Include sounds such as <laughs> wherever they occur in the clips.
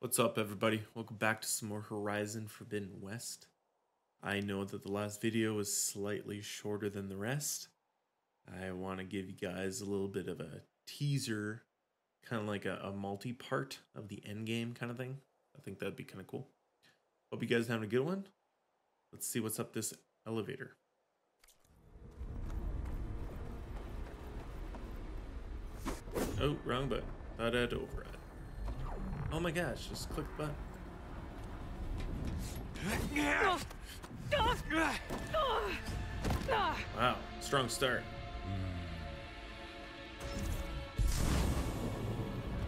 What's up, everybody? Welcome back to some more Horizon Forbidden West. I know that the last video was slightly shorter than the rest. I want to give you guys a little bit of a teaser, kind of like a, a multi-part of the end game kind of thing. I think that'd be kind of cool. Hope you guys having a good one. Let's see what's up this elevator. Oh, wrong button. Thought I had to override. Oh my gosh, just click the button. Wow, strong start.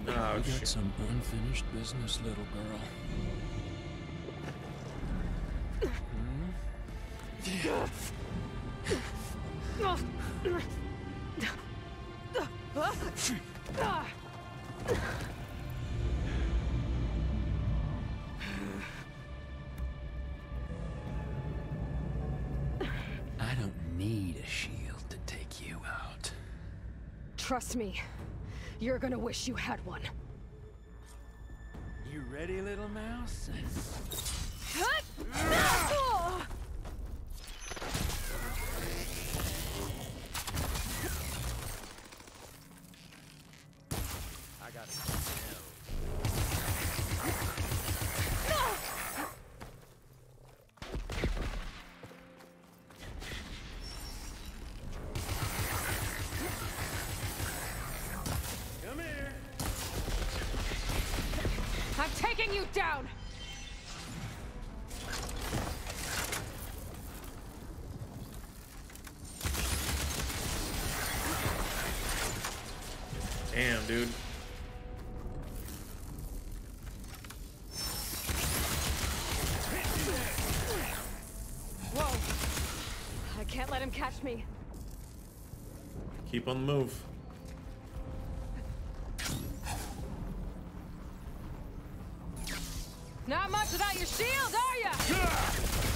Oh, We got some unfinished business, little girl. I need a shield to take you out. Trust me, you're gonna wish you had one. You ready, little mouse? Keep on the move. Not much without your shield, are ya?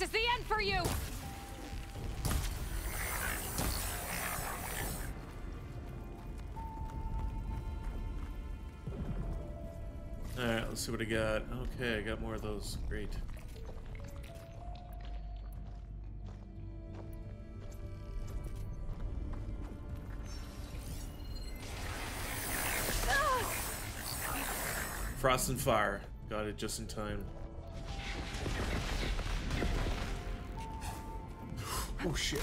This is the end for you! Alright, let's see what I got. Okay, I got more of those. Great. Frost and Fire. Got it just in time. Oh shit.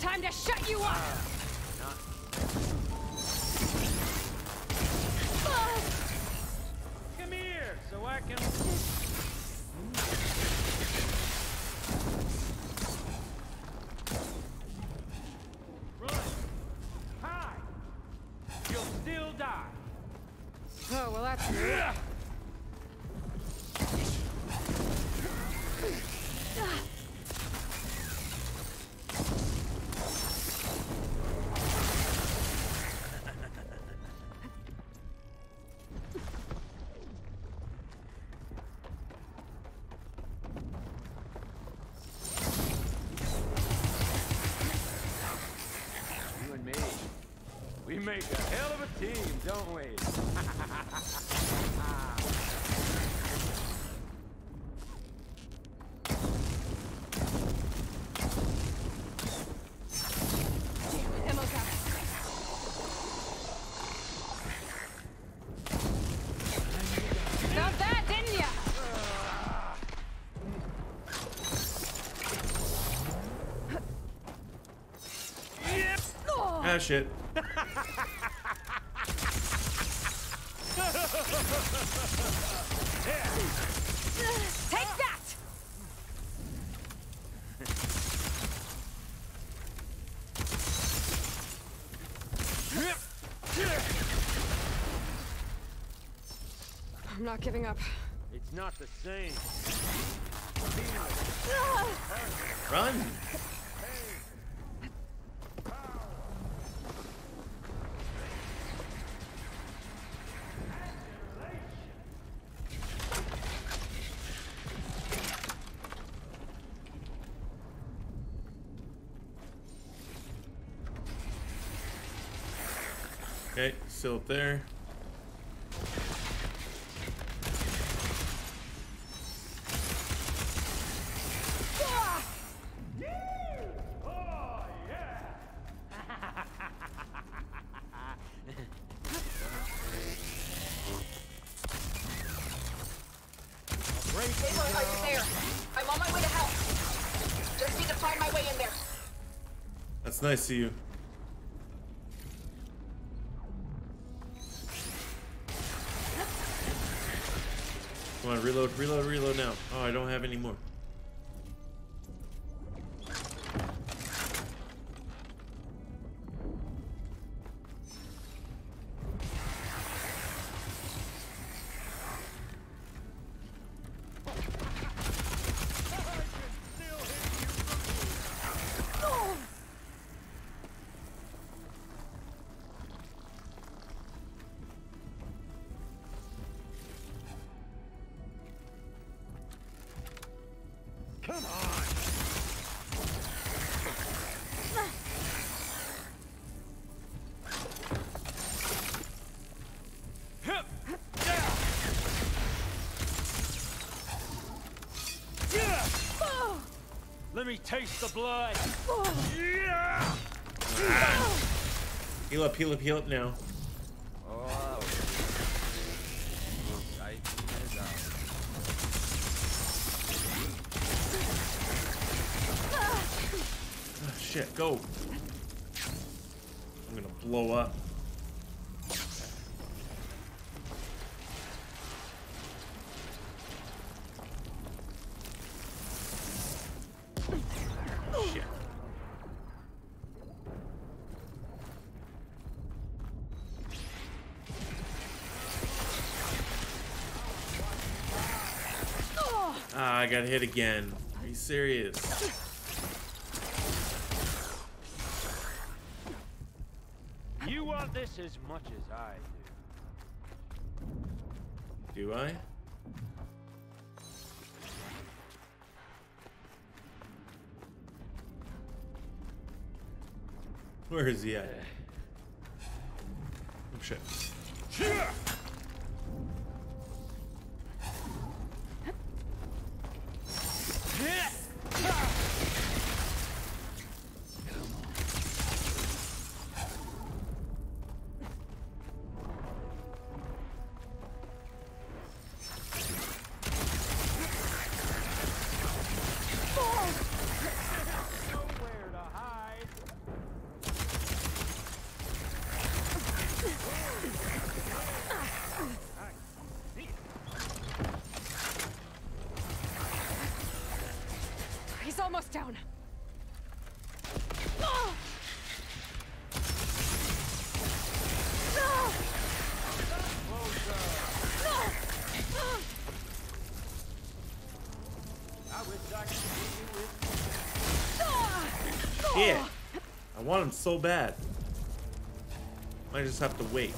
Time to shut you up! Come here, so I can. Run! Hide! You'll still die. Oh, well that's... please. Ah, shit. <laughs> I'm not giving up. It's not the same. Run! Okay, still up there. Nice of you. Come on, reload, reload, reload now. Oh, I don't have any more. Me taste the blood. Yeah. Heal up, heal up, heal up now. Oh. Ah, shit, go. I'm gonna blow up. Shit. Ah, I got hit again. Are you serious? You want this as much as I do. Do I? Where is he at? Uh. Oh shit. Nowhere with Shit. I want him so bad. I just have to wait.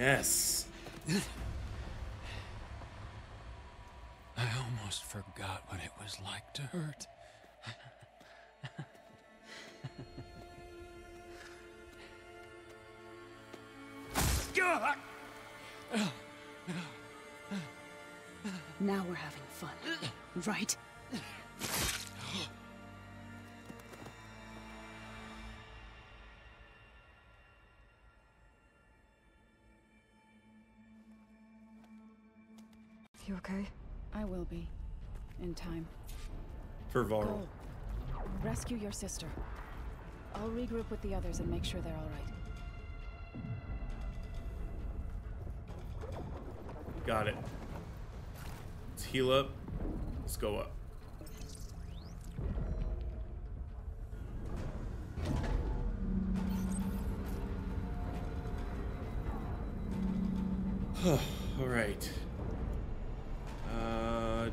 Yes. I almost forgot what it was like to hurt. Now we're having fun, right? Okay? I will be. In time. For Varl. Rescue your sister. I'll regroup with the others and make sure they're alright. Got it. Let's heal up. Let's go up. <sighs> All right.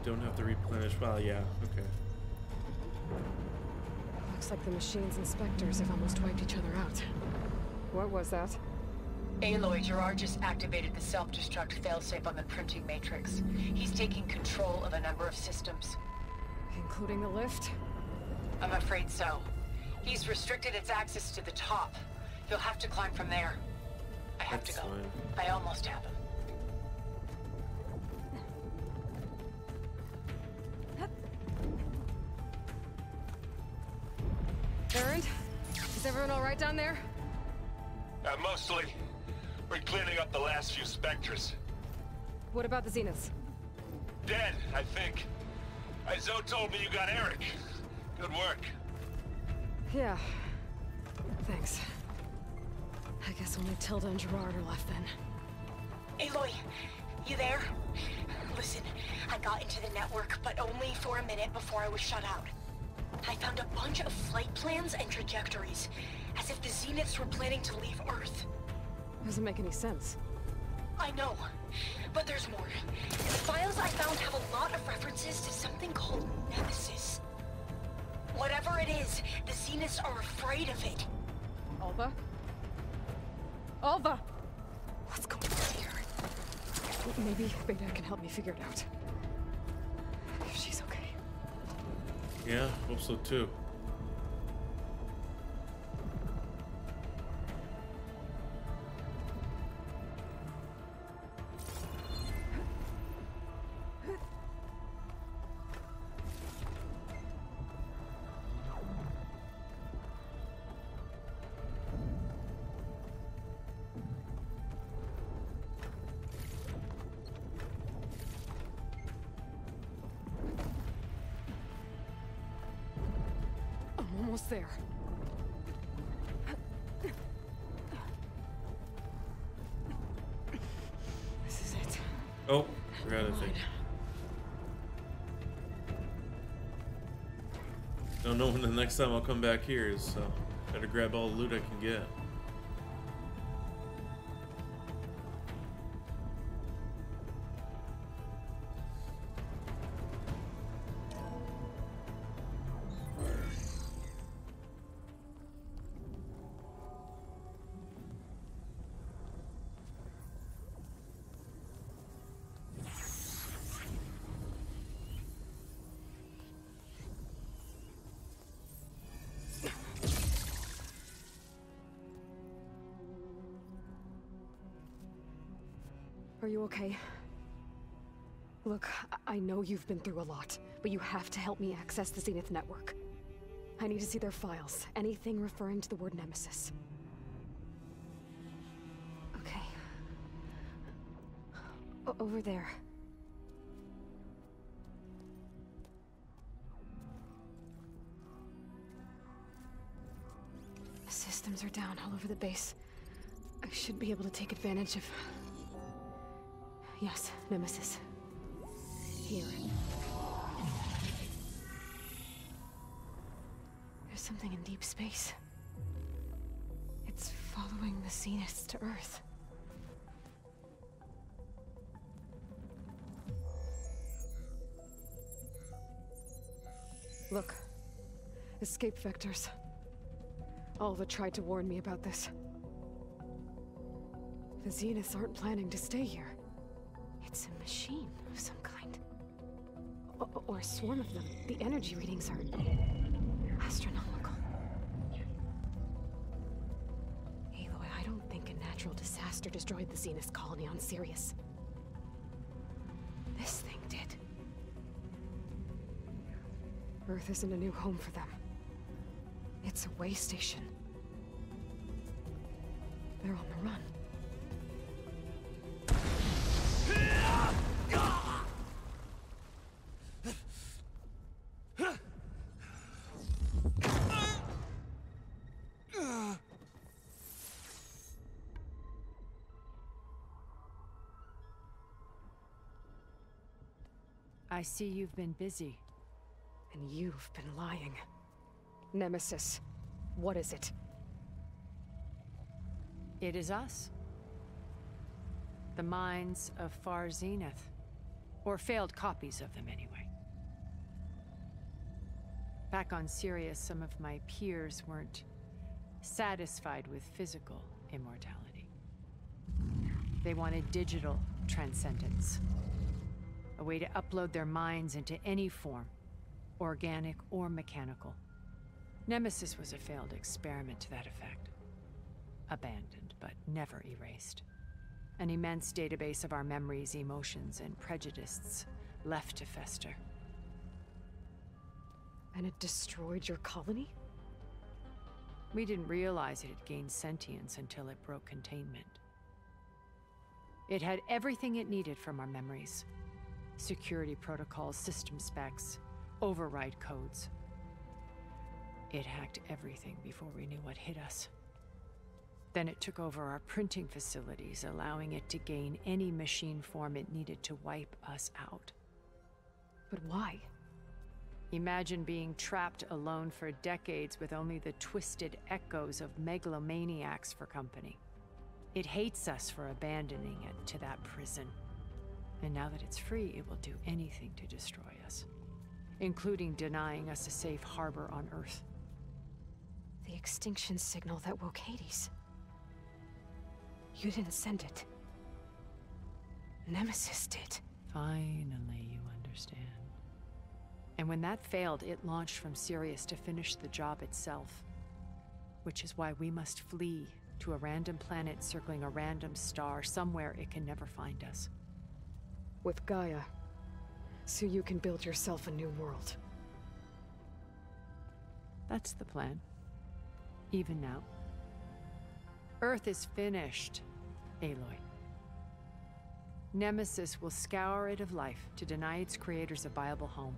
Don't have to replenish. Well, yeah. Okay. Looks like the machine's inspectors have almost wiped each other out. What was that? Aloy, Gerard just activated the self-destruct failsafe on the printing matrix. He's taking control of a number of systems. Including the lift? I'm afraid so. He's restricted its access to the top. You'll have to climb from there. I have That's to go. fine. I almost have him. What about the Zeniths? Dead, I think. Zo told me you got Erik. Good work. Yeah. Thanks. I guess only Tilda and Gerard are left then. Aloy, you there? Listen, I got into the network, but only for a minute before I was shut out. I found a bunch of flight plans and trajectories, as if the Zeniths were planning to leave Earth. Doesn't make any sense. I know, but there's more. The files I found have a lot of references to something called Nemesis. Whatever it is, the Zeniths are afraid of it. Alva? Alva! What's going on here? Maybe Beta can help me figure it out. If she's okay. Yeah, hope so too. Oh, forgot a thing. Don't know when the next time I'll come back here is, so gotta grab all the loot I can get. Are you okay? Look, I- I know you've been through a lot, but you have to help me access the Zenith network. I need to see their files, anything referring to the word Nemesis. Okay. O- over there. Systems are down all over the base. I should be able to take advantage of Yes, Nemesis. Here. There's something in deep space. It's following the Zeniths to Earth. Look. Escape vectors. Alva tried to warn me about this. The Zeniths aren't planning to stay here. It's a machine of some kind. O- or a swarm of them. The energy readings are astronomical. Aloy, I don't think a natural disaster destroyed the Zenith colony on Sirius. This thing did. Earth isn't a new home for them. It's a way station. They're on the run. I see you've been busy. And you've been lying. Nemesis, what is it? It is us. The minds of Far Zenith. Or failed copies of them, anyway. Back on Sirius, some of my peers weren't satisfied with physical immortality. They wanted digital transcendence. A way to upload their minds into any form, organic or mechanical. Nemesis was a failed experiment to that effect. Abandoned, but never erased. An immense database of our memories, emotions, and prejudices left to fester. And it destroyed your colony? We didn't realize it had gained sentience until it broke containment. It had everything it needed from our memories security protocols, system specs, override codes. It hacked everything before we knew what hit us. Then it took over our printing facilities, allowing it to gain any machine form it needed to wipe us out. But why? Imagine being trapped alone for decades with only the twisted echoes of megalomaniacs for company. It hates us for abandoning it to that prison. And now that it's free, it will do anything to destroy us, including denying us a safe harbor on Earth. The extinction signal that woke Hades. You didn't send it. Nemesis did. Finally, you understand. And when that failed, it launched from Sirius to finish the job itself. Which is why we must flee to a random planet circling a random star somewhere it can never find us. With Gaia. So you can build yourself a new world. That's the plan. Even now. Earth is finished, Aloy. Nemesis will scour it of life to deny its creators a viable home.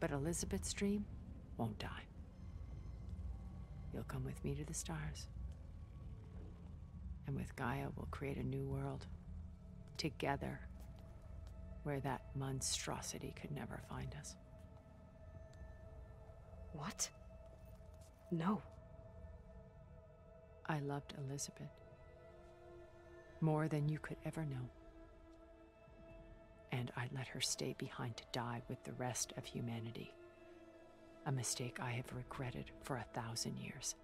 But Elizabeth's dream won't die. You'll come with me to the stars. And with Gaia, we'll create a new world. Together. Where that monstrosity could never find us. What? No. I loved Elizabeth. More than you could ever know. And I let her stay behind to die with the rest of humanity. A mistake I have regretted for a thousand years.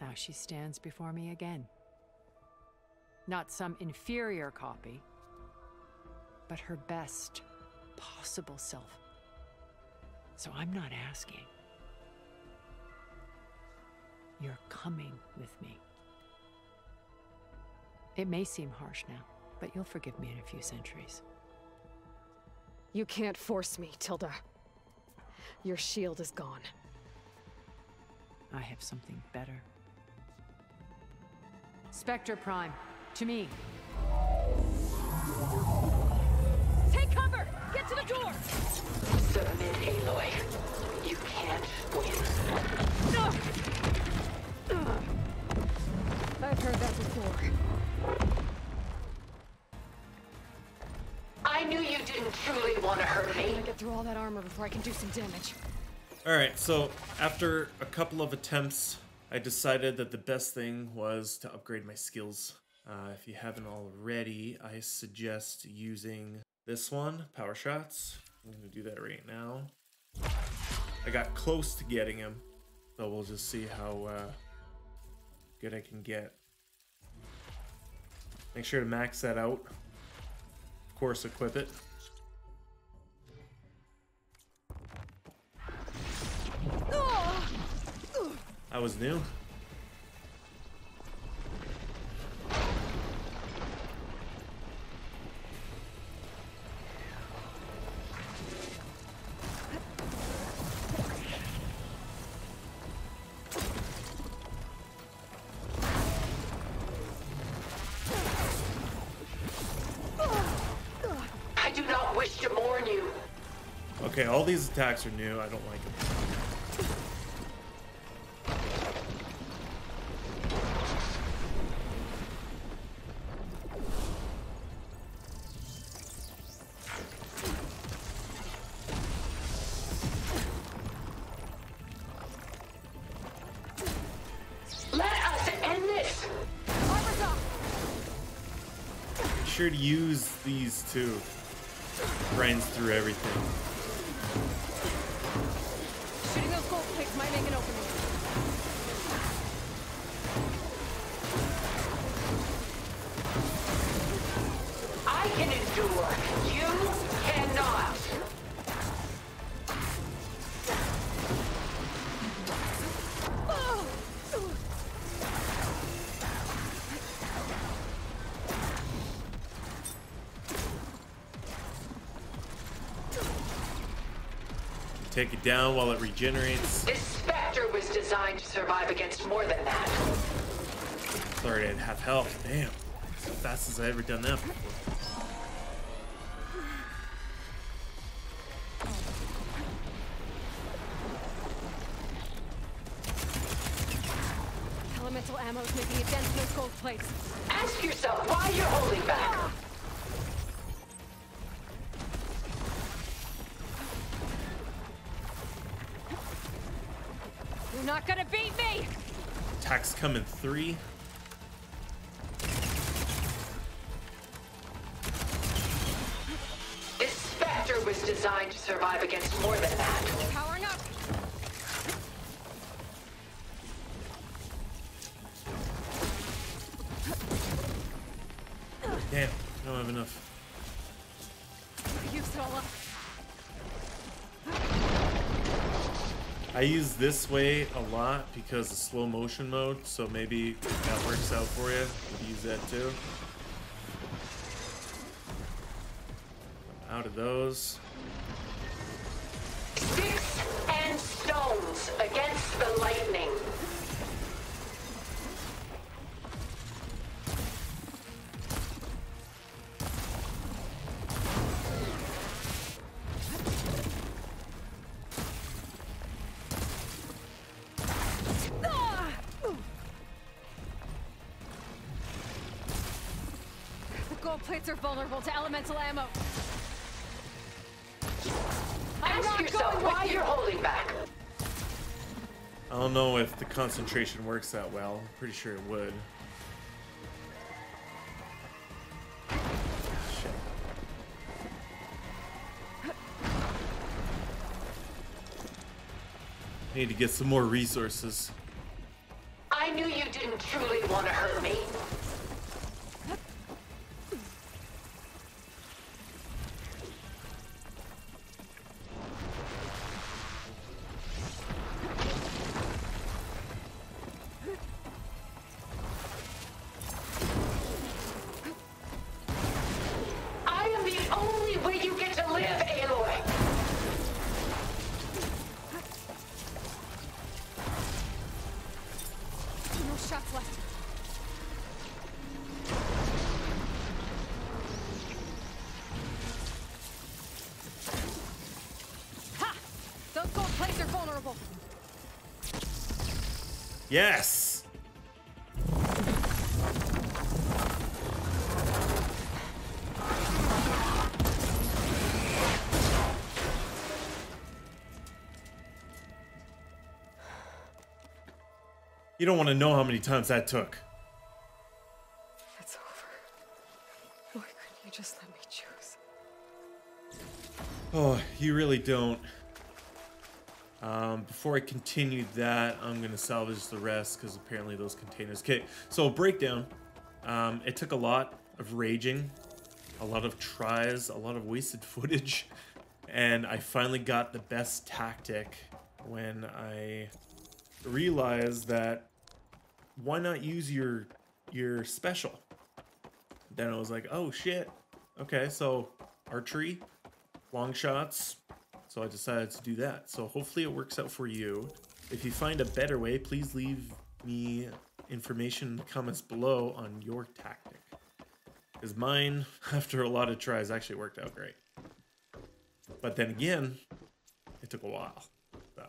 Now she stands before me again. Not some inferior copy, but her best possible self. So I'm not asking. You're coming with me. It may seem harsh now, but you'll forgive me in a few centuries. You can't force me, Tilda. Your shield is gone. I have something better. Spectre Prime, to me. Take cover! Get to the door! Submit, Aloy. You can't win. No! I've heard that before. I knew you didn't truly want to hurt me. I'm gonna get through all that armor before I can do some damage. Alright, so after a couple of attempts, I decided that the best thing was to upgrade my skills. Uh, if you haven't already, I suggest using this one, Power Shots. I'm going to do that right now. I got close to getting him, so we'll just see how uh, good I can get. Make sure to max that out. Of course, equip it. That was new. these attacks are new. I don't like them. sure to use these two. brains through everything. Take it down while it regenerates. This Spectre was designed to survive against more than that. Sorry, I didn't have health. Damn. It's the fastest I ever done that before. Elemental ammo is making a dent in those gold plates. Ask yourself why you're holding back. Not gonna beat me! Attacks come in three. This Spectre was designed to survive against more than that. Powering this way a lot because of slow motion mode, so maybe that works out for you. Could use that too. Out of those. Sticks and stones against the lightning. Plates are vulnerable to elemental ammo. I'm Ask not yourself going why you. you're holding back. I don't know if the concentration works that well. Pretty sure it would. Shit. Need to get some more resources. I knew you didn't truly want to hurt me. Ha! Those gold plates are vulnerable. Yes! You don't want to know how many times that took. It's over. Why couldn't you just let me choose? Oh, you really don't. Um, before I continue that, I'm gonna salvage the rest because apparently those containers. Okay, so breakdown. Um, it took a lot of raging, a lot of tries, a lot of wasted <laughs> footage, and I finally got the best tactic when I realized that why not use your your special? Then I was like, oh shit. Okay, so archery, long shots. So I decided to do that. So hopefully it works out for you. If you find a better way, please leave me information in the comments below on your tactic. Because mine, <laughs> after a lot of tries, actually worked out great. But then again, it took a while. So.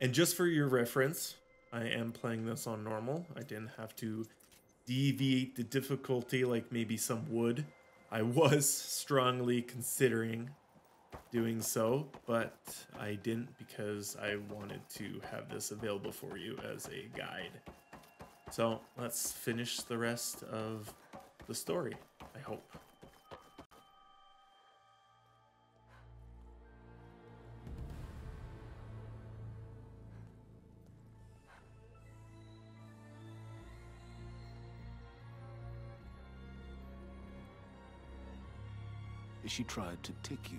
And just for your reference, I am playing this on normal. I didn't have to deviate the difficulty like maybe some would. I was strongly considering doing so, but I didn't because I wanted to have this available for you as a guide. So let's finish the rest of the story, I hope. She tried to take you.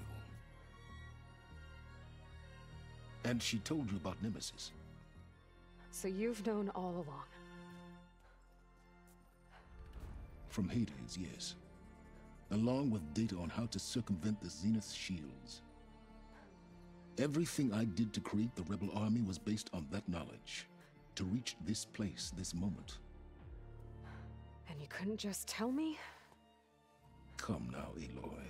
And she told you about Nemesis. So you've known all along. From Hades, yes. Along with data on how to circumvent the Zenith shields. Everything I did to create the Rebel Army was based on that knowledge. To reach this place, this moment. And you couldn't just tell me? Come now, Aloy.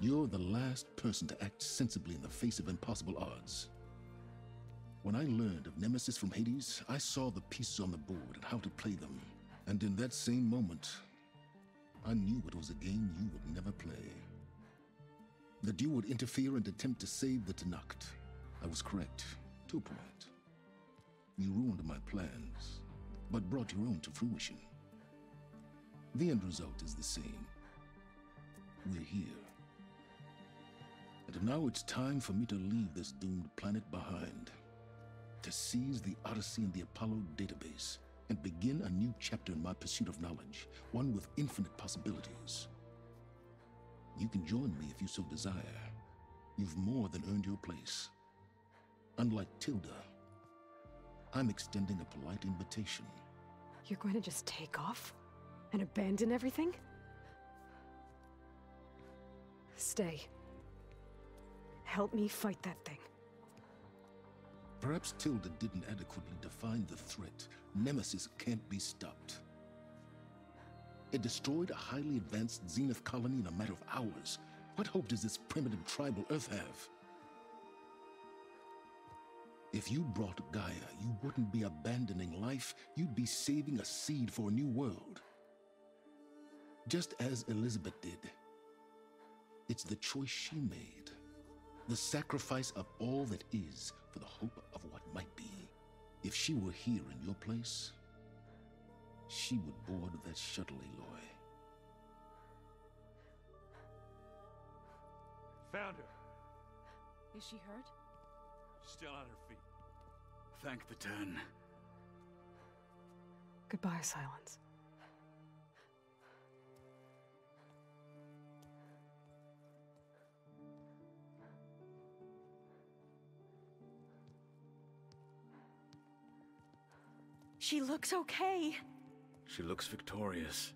You're the last person to act sensibly in the face of impossible odds. When I learned of Nemesis from Hades, I saw the pieces on the board and how to play them. And in that same moment, I knew it was a game you would never play. That you would interfere and attempt to save the Tenakth. I was correct, to a point. You ruined my plans, but brought your own to fruition. The end result is the same. We're here. And now it's time for me to leave this doomed planet behind. To seize the Odyssey and the Apollo database and begin a new chapter in my pursuit of knowledge, one with infinite possibilities. You can join me if you so desire. You've more than earned your place. Unlike Tilda, I'm extending a polite invitation. You're going to just take off? And abandon everything? Stay. Help me fight that thing. Perhaps Tilda didn't adequately define the threat. Nemesis can't be stopped. It destroyed a highly advanced Zenith colony in a matter of hours. What hope does this primitive tribal Earth have? If you brought Gaia, you wouldn't be abandoning life, you'd be saving a seed for a new world. Just as Elizabeth did. It's the choice she made. The sacrifice of all that is for the hope of what might be. If she were here in your place, she would board that shuttle, Aloy. Found her. Is she hurt? Still on her feet. Thank the Ten. Goodbye, Sylens. She looks okay. She looks victorious.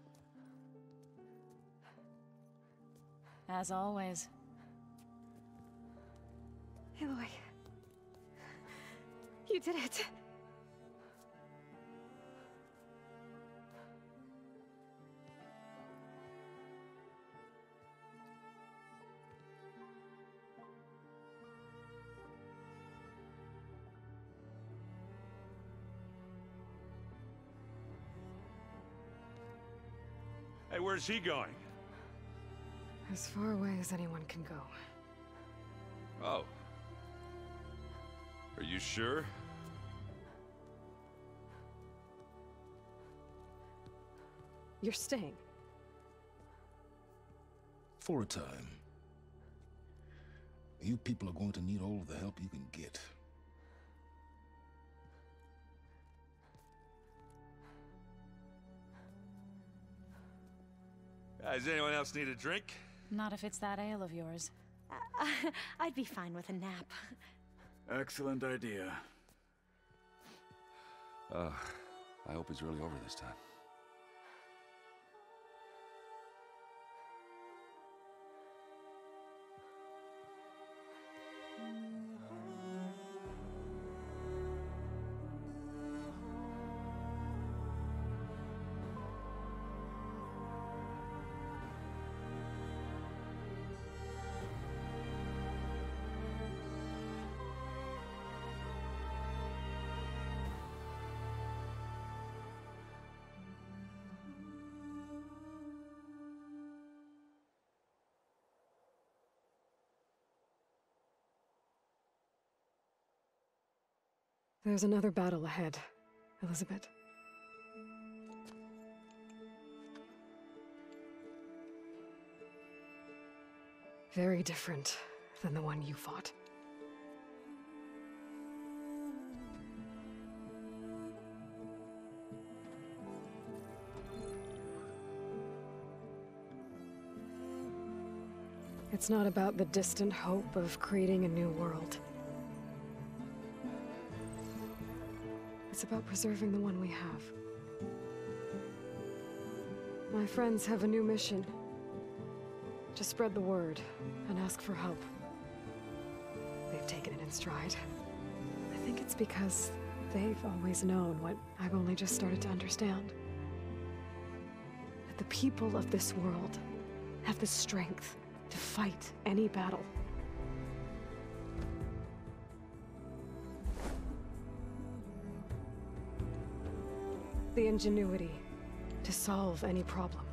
As always. Aloy. You did it. Where's he going? As far away as anyone can go. Oh. Are you sure? You're staying. For a time. You people are going to need all of the help you can get. Uh, does anyone else need a drink? Not if it's that ale of yours. Uh, <laughs> I'd be fine with a nap. Excellent idea. Uh, I hope it's really over this time. There's another battle ahead, Elisabet. Very different than the one you fought. It's not about the distant hope of creating a new world. It's about preserving the one we have. My friends have a new mission. To spread the word and ask for help. They've taken it in stride. I think it's because they've always known what I've only just started to understand. That the people of this world have the strength to fight any battle. The ingenuity to solve any problem.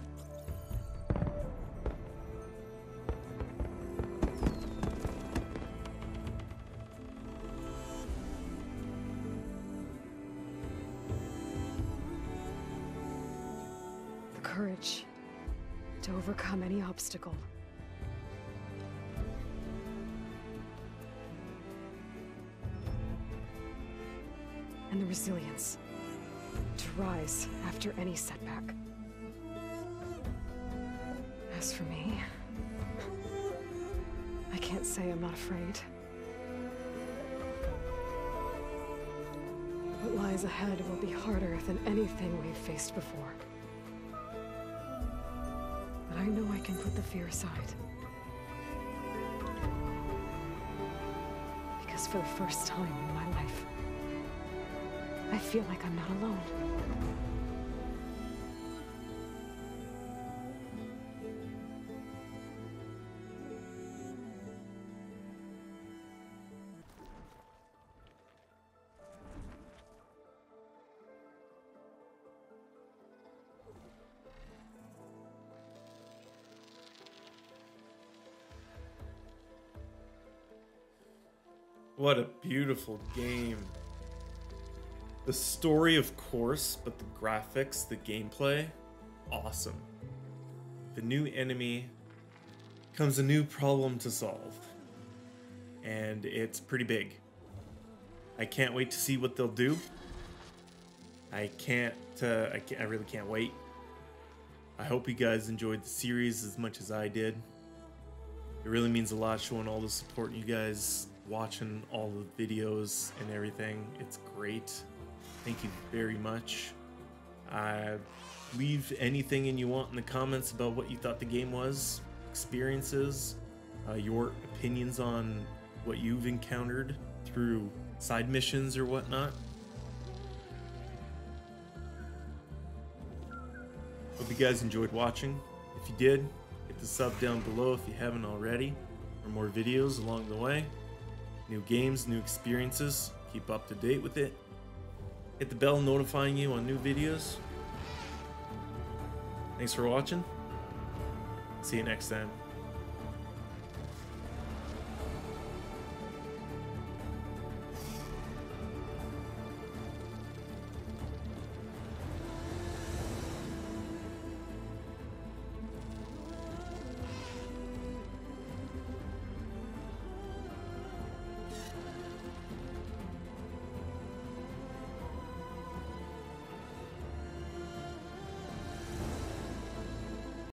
The courage to overcome any obstacle. And the resilience rise after any setback. As for me, I can't say I'm not afraid. What lies ahead will be harder than anything we've faced before. But I know I can put the fear aside. Because for the first time in my life, I feel like I'm not alone. What a beautiful game. The story, of course, but the graphics, the gameplay, awesome. The new enemy comes a new problem to solve. And it's pretty big. I can't wait to see what they'll do. I can't, uh, I, can't, I really can't wait. I hope you guys enjoyed the series as much as I did. It really means a lot showing all the support you guys watching all the videos and everything. It's great. Thank you very much. Leave anything in you want in the comments about what you thought the game was, experiences, uh, your opinions on what you've encountered through side missions or whatnot. Hope you guys enjoyed watching. If you did, hit the sub down below if you haven't already for more videos along the way. New games, new experiences. Keep up to date with it. Hit the bell notifying you on new videos. Thanks for watching. See you next time.